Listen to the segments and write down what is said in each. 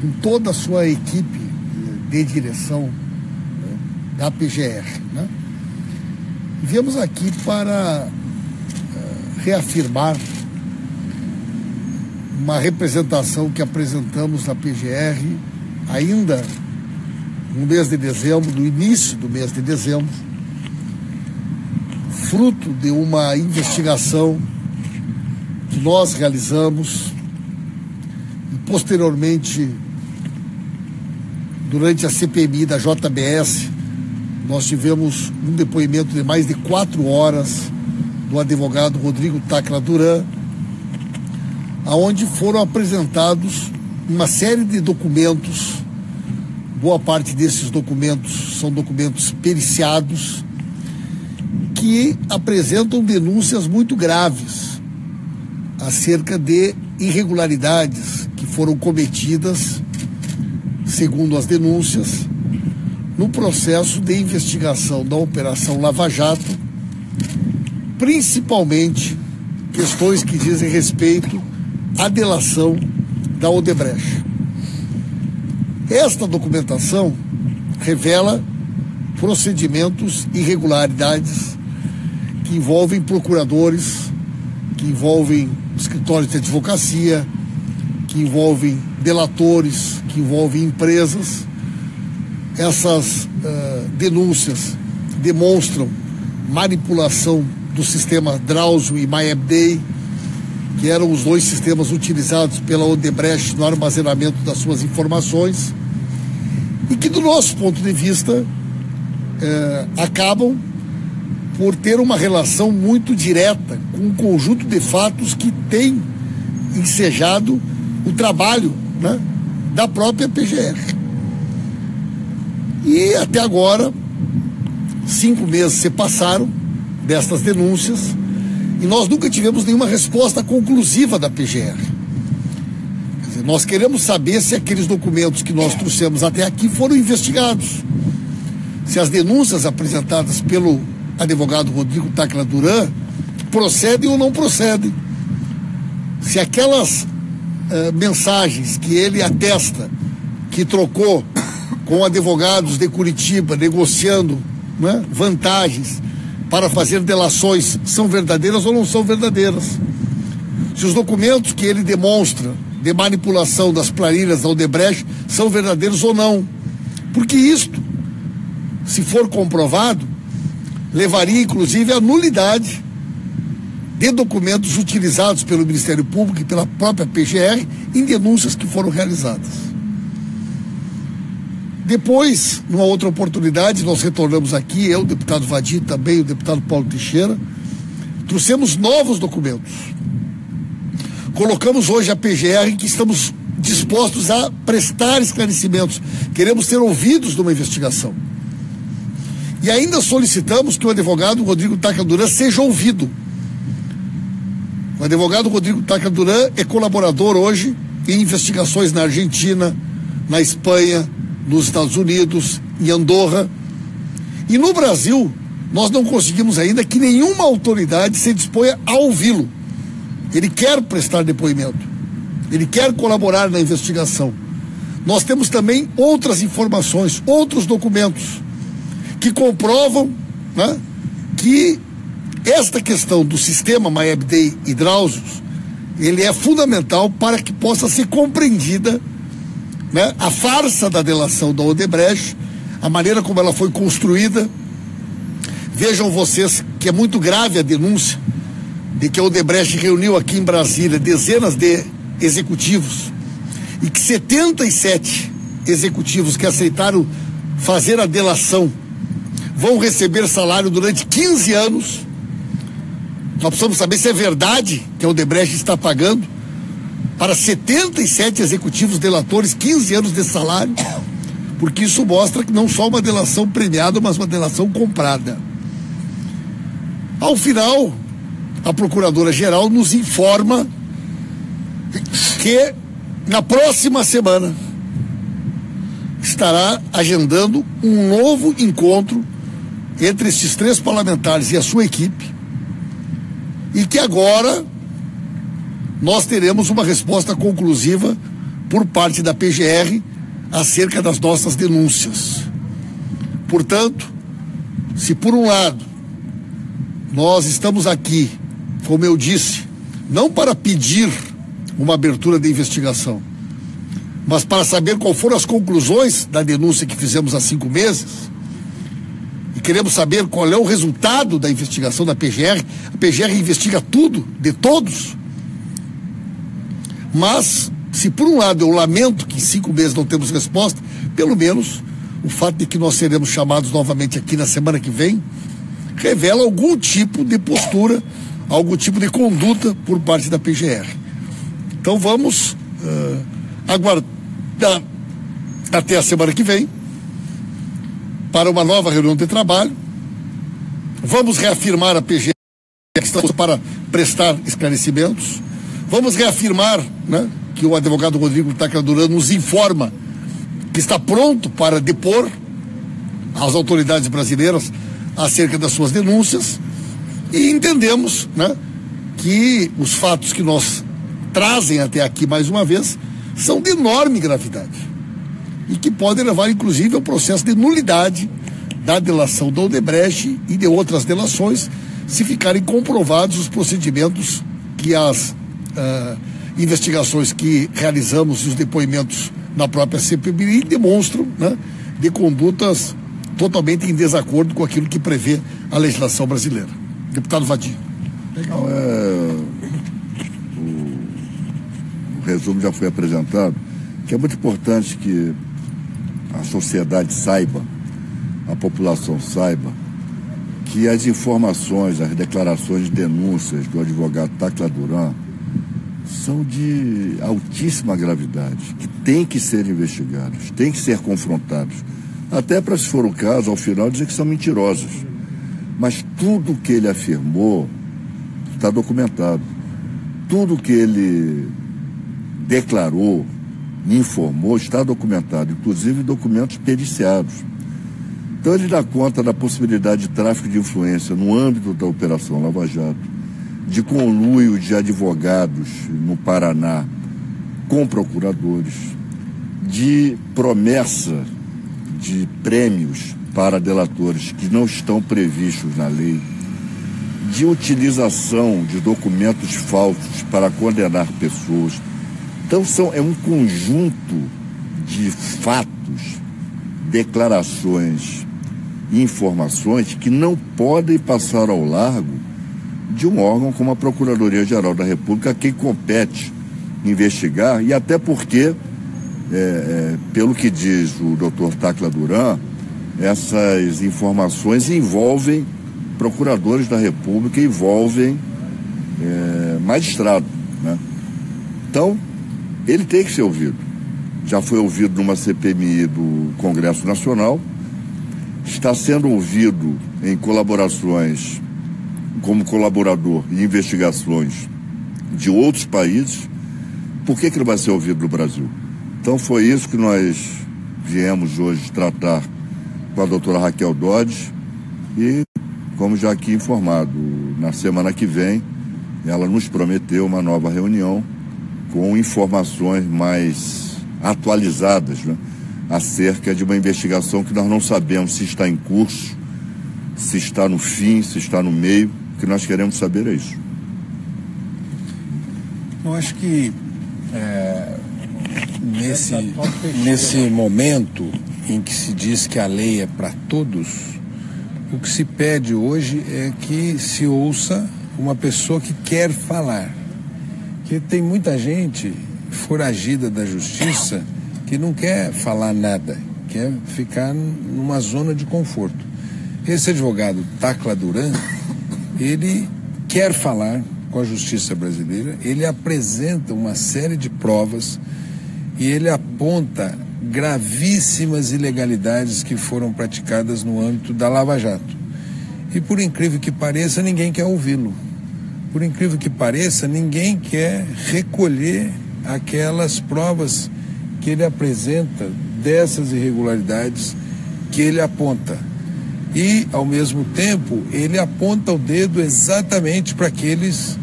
com toda a sua equipe de direção né, da PGR. Né? Viemos aqui para uh, reafirmar uma representação que apresentamos na PGR ainda no mês de dezembro, no início do mês de dezembro, fruto de uma investigação que nós realizamos e posteriormente durante a CPMI da JBS nós tivemos um depoimento de mais de quatro horas do advogado Rodrigo Tacla Duran, aonde foram apresentados uma série de documentos. Boa parte desses documentos são documentos periciados que apresentam denúncias muito graves acerca de irregularidades que foram cometidas, segundo as denúncias, no processo de investigação da Operação Lava Jato, principalmente questões que dizem respeito à delação da Odebrecht. Esta documentação revela procedimentos irregularidades que envolvem procuradores, que envolvem escritórios de advocacia, que envolvem delatores, que envolvem empresas. Essas uh, denúncias demonstram manipulação do sistema Drauzio e MyAbday, que eram os dois sistemas utilizados pela Odebrecht no armazenamento das suas informações, e que, do nosso ponto de vista, eh, acabam por ter uma relação muito direta com um conjunto de fatos que tem ensejado o trabalho né, da própria PGR. E até agora, cinco meses se passaram destas denúncias e nós nunca tivemos nenhuma resposta conclusiva da PGR. Dizer, nós queremos saber se aqueles documentos que nós trouxemos até aqui foram investigados. Se as denúncias apresentadas pelo advogado Rodrigo Tacla Duran procedem ou não procedem. Se aquelas uh, mensagens que ele atesta que trocou com advogados de Curitiba negociando né, vantagens para fazer delações são verdadeiras ou não são verdadeiras. Se os documentos que ele demonstra de manipulação das planilhas da Odebrecht são verdadeiros ou não. Porque isto, se for comprovado, levaria inclusive à nulidade de documentos utilizados pelo Ministério Público e pela própria PGR em denúncias que foram realizadas. Depois, numa outra oportunidade, nós retornamos aqui, eu, o deputado Vadir, também o deputado Paulo Teixeira, trouxemos novos documentos. Colocamos hoje a PGR que estamos dispostos a prestar esclarecimentos. Queremos ser ouvidos numa investigação. E ainda solicitamos que o advogado Rodrigo Taca Duran seja ouvido. O advogado Rodrigo Taca Duran é colaborador hoje em investigações na Argentina, na Espanha, nos Estados Unidos, em Andorra. E no Brasil, nós não conseguimos ainda que nenhuma autoridade se disponha a ouvi-lo. Ele quer prestar depoimento, ele quer colaborar na investigação. Nós temos também outras informações, outros documentos que comprovam né, que esta questão do sistema MyAbday e Drausos, ele é fundamental para que possa ser compreendida né, a farsa da delação da Odebrecht, a maneira como ela foi construída. Vejam vocês que é muito grave a denúncia de que a Odebrecht reuniu aqui em Brasília dezenas de executivos e que 77 executivos que aceitaram fazer a delação vão receber salário durante 15 anos. Nós precisamos saber se é verdade que a Odebrecht está pagando para 77 executivos delatores 15 anos de salário, porque isso mostra que não só uma delação premiada, mas uma delação comprada. Ao final, a Procuradora-Geral nos informa que na próxima semana estará agendando um novo encontro entre esses três parlamentares e a sua equipe, e que agora nós teremos uma resposta conclusiva por parte da PGR acerca das nossas denúncias. Portanto, se por um lado nós estamos aqui, como eu disse, não para pedir uma abertura de investigação, mas para saber qual foram as conclusões da denúncia que fizemos há cinco meses, e queremos saber qual é o resultado da investigação da PGR. A PGR investiga tudo, de todos. Mas, se por um lado eu lamento que em cinco meses não temos resposta, pelo menos o fato de que nós seremos chamados novamente aqui na semana que vem revela algum tipo de postura, algum tipo de conduta por parte da PGR. Então vamos uh, aguardar até a semana que vem para uma nova reunião de trabalho. Vamos reafirmar a PGR que estamos para prestar esclarecimentos. Vamos reafirmar né, que o advogado Rodrigo Duran nos informa que está pronto para depor às autoridades brasileiras acerca das suas denúncias e entendemos né, que os fatos que nós trazem até aqui mais uma vez são de enorme gravidade e que podem levar inclusive ao processo de nulidade da delação da Odebrecht e de outras delações se ficarem comprovados os procedimentos que as uh, investigações que realizamos e os depoimentos na própria CPMI demonstram né, de condutas totalmente em desacordo com aquilo que prevê a legislação brasileira. Deputado Vadir. Legal. É, o, o resumo já foi apresentado, que é muito importante que a sociedade saiba, a população saiba, que as informações, as declarações de denúncias do advogado Tacla Duran são de altíssima gravidade, que têm que ser investigados, têm que ser confrontados. Até para, se for o caso, ao final dizer que são mentirosos. Mas tudo que ele afirmou está documentado. Tudo que ele declarou, informou, está documentado, inclusive documentos periciados. Então ele dá conta da possibilidade de tráfico de influência no âmbito da Operação Lava Jato, de conluio de advogados no Paraná com procuradores, de promessa de prêmios para delatores que não estão previstos na lei, de utilização de documentos falsos para condenar pessoas. Então são, é um conjunto de fatos, declarações informações que não podem passar ao largo de um órgão como a Procuradoria-Geral da República, a quem compete investigar, e até porque, é, é, pelo que diz o doutor Tacla Duran, essas informações envolvem procuradores da República, envolvem é, magistrado. Né? Então, ele tem que ser ouvido. Já foi ouvido numa CPMI do Congresso Nacional, está sendo ouvido em colaborações como colaborador em investigações de outros países, por que, que não vai ser ouvido no Brasil? Então foi isso que nós viemos hoje tratar com a doutora Raquel Dodge e, como já aqui informado, na semana que vem ela nos prometeu uma nova reunião com informações mais atualizadas, né? acerca de uma investigação que nós não sabemos se está em curso, se está no fim, se está no meio. O que nós queremos saber é isso. Eu acho que é, nesse, nesse momento em que se diz que a lei é para todos, o que se pede hoje é que se ouça uma pessoa que quer falar. Que tem muita gente foragida da justiça que não quer falar nada, quer ficar numa zona de conforto. Esse advogado, Tacla Duran, ele quer falar com a justiça brasileira, ele apresenta uma série de provas e ele aponta gravíssimas ilegalidades que foram praticadas no âmbito da Lava Jato. E por incrível que pareça, ninguém quer ouvi-lo. Por incrível que pareça, ninguém quer recolher aquelas provas que ele apresenta dessas irregularidades que ele aponta. E, ao mesmo tempo, ele aponta o dedo exatamente para aqueles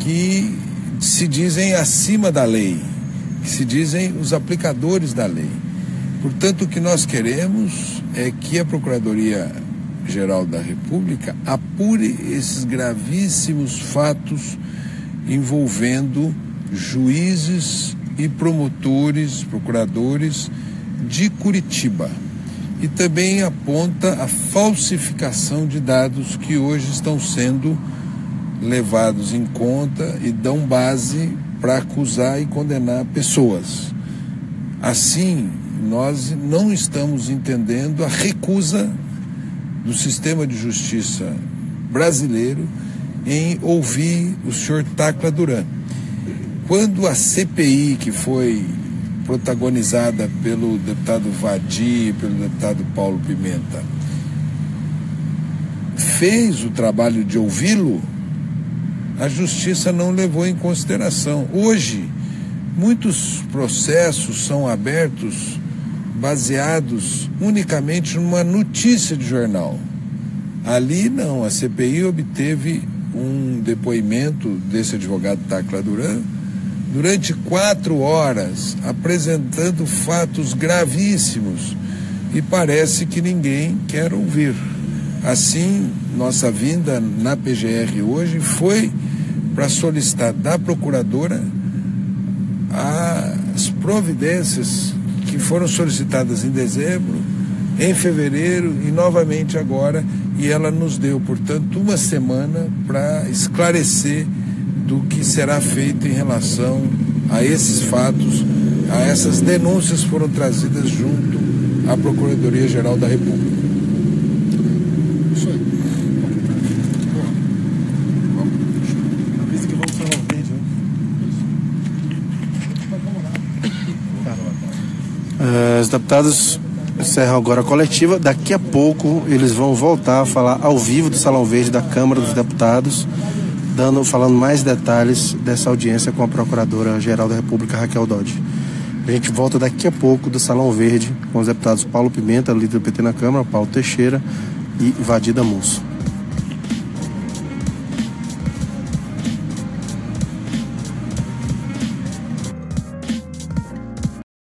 que se dizem acima da lei, que se dizem os aplicadores da lei. Portanto, o que nós queremos é que a Procuradoria Geral da República apure esses gravíssimos fatos envolvendo juízes e promotores, procuradores de Curitiba. E também aponta a falsificação de dados que hoje estão sendo levados em conta e dão base para acusar e condenar pessoas. Assim, nós não estamos entendendo a recusa do sistema de justiça brasileiro em ouvir o senhor Tacla Duran. Quando a CPI, que foi protagonizada pelo deputado Vadi pelo deputado Paulo Pimenta, fez o trabalho de ouvi-lo, a justiça não levou em consideração. Hoje, muitos processos são abertos baseados unicamente numa notícia de jornal. Ali não, a CPI obteve um depoimento desse advogado Tacla Duran durante quatro horas, apresentando fatos gravíssimos e parece que ninguém quer ouvir. Assim, nossa vinda na PGR hoje foi para solicitar da procuradora as providências foram solicitadas em dezembro, em fevereiro e novamente agora, e ela nos deu, portanto, uma semana para esclarecer do que será feito em relação a esses fatos, a essas denúncias que foram trazidas junto à Procuradoria-Geral da República. Os deputados encerram agora a coletiva. Daqui a pouco eles vão voltar a falar ao vivo do Salão Verde da Câmara dos Deputados, dando, falando mais detalhes dessa audiência com a Procuradora-Geral da República, Raquel Dodge. A gente volta daqui a pouco do Salão Verde com os deputados Paulo Pimenta, líder do PT na Câmara, Paulo Teixeira e Vadida Musso.